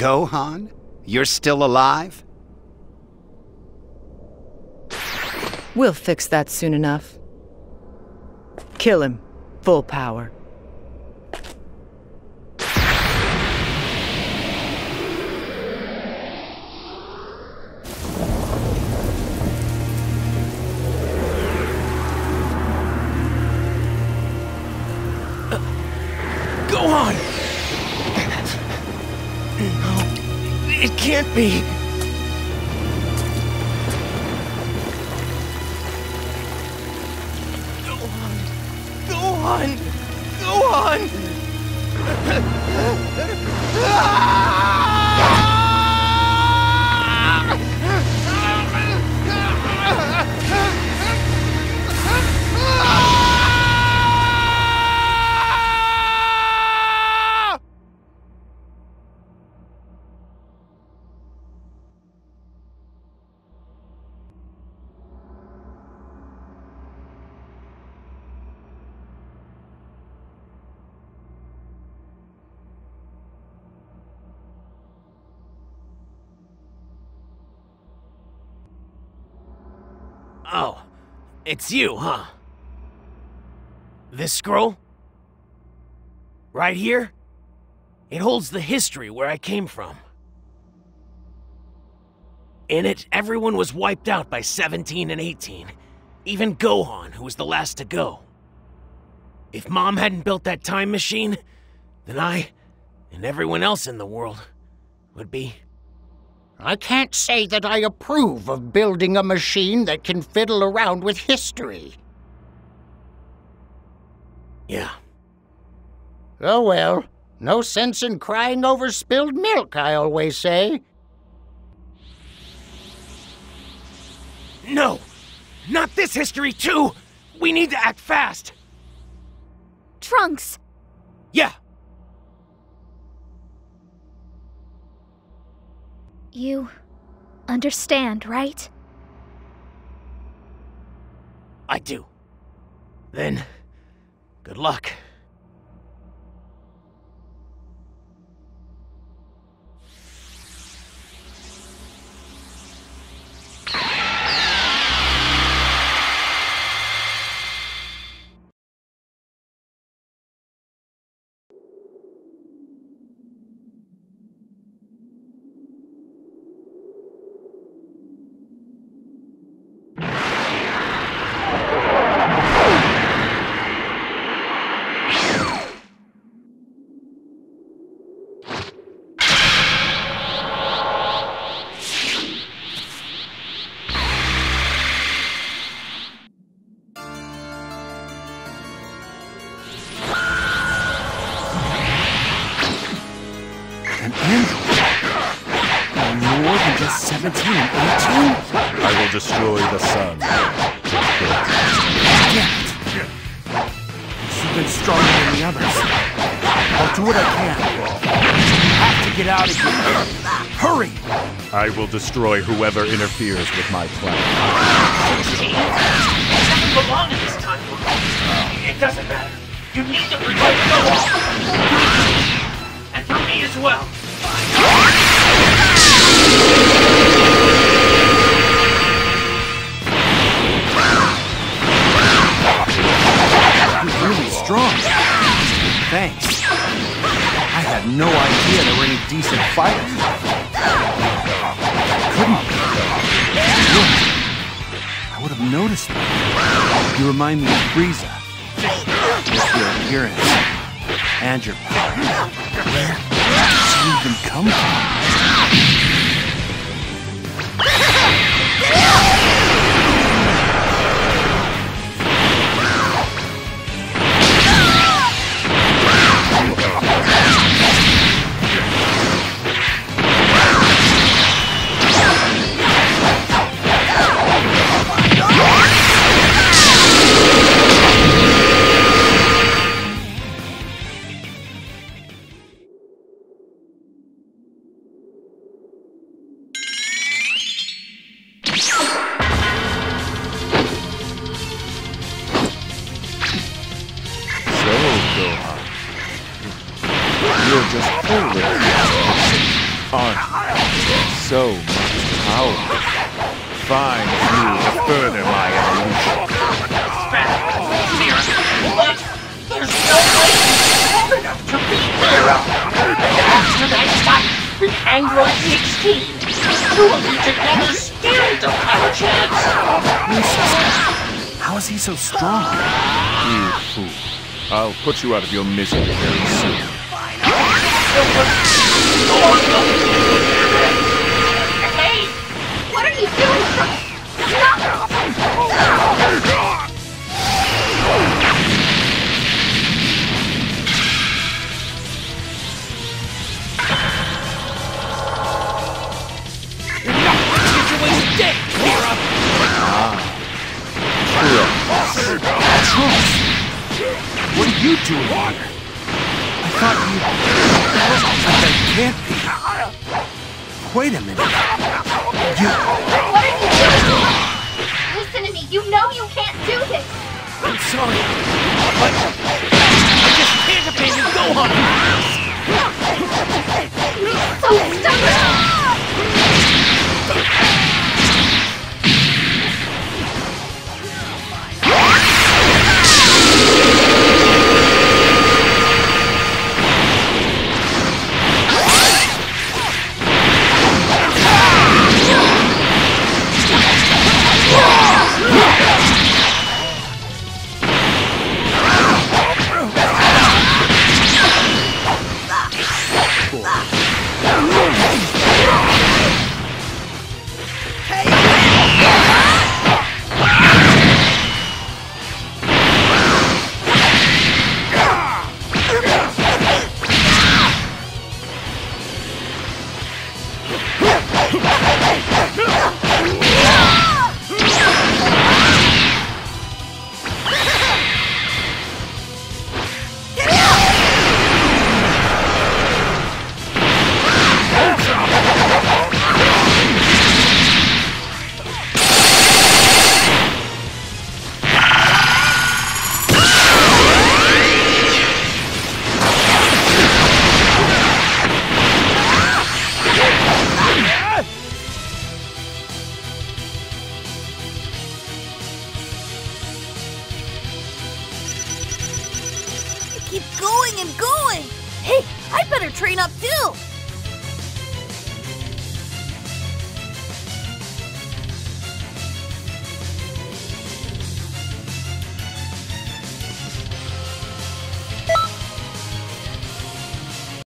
Gohan? You're still alive? We'll fix that soon enough. Kill him. Full power. It can't be. Gohan! Gohan! Gohan! Oh, it's you, huh? This scroll? Right here? It holds the history where I came from. In it, everyone was wiped out by 17 and 18. Even Gohan, who was the last to go. If Mom hadn't built that time machine, then I, and everyone else in the world, would be I can't say that I approve of building a machine that can fiddle around with history. Yeah. Oh well, no sense in crying over spilled milk, I always say. No! Not this history, too! We need to act fast! Trunks! Yeah! You understand, right? I do. Then, good luck. 17 and 18? I will destroy the sun. Damn it! You've been stronger than the others. I'll do what I can. Have to get out of here. Hurry! I will destroy whoever interferes with my plan. doesn't belong in this time It doesn't matter. You need to protect Gohan! And for me as well. Strong. Thanks. I had no idea there were any decent fighters. Couldn't be. Look, I would have noticed that. You remind me of Frieza. With your appearance and your power. Where did you even come from? You're just aren't you? So much power. Find fuel to further my evolution. There's no way enough to beat. After that fight with Android 16, two of you together still chance. How is he so strong? You fool. I'll put you out of your misery very soon. Hey! What are you doing? Thought you... That can't be. Wait a minute. You... What are you doing? Listen to me. You know you can't do this. I'm sorry, but I just can't train up too.